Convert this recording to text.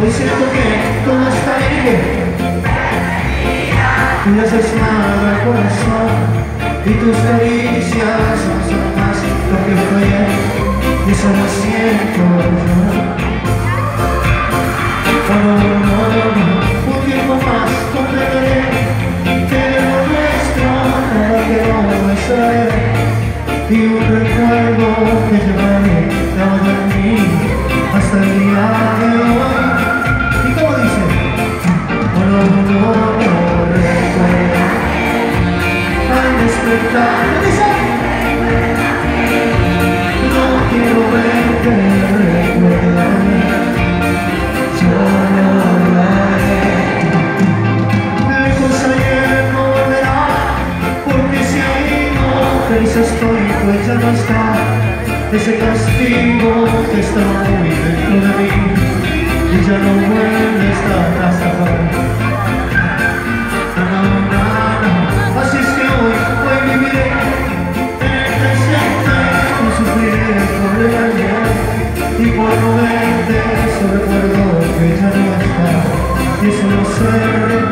Hoy siento que todo está bien. Me haces mal al corazón Y tus caricias no son más lo que fue. Y eso lo siento. Yo No, no, un tiempo más completaré. Pero lo nuestro nada que no me sabe Y un recuerdo que llevaré estoy, pues ya no está. Ese castigo recuerdo que ya no está y eso no se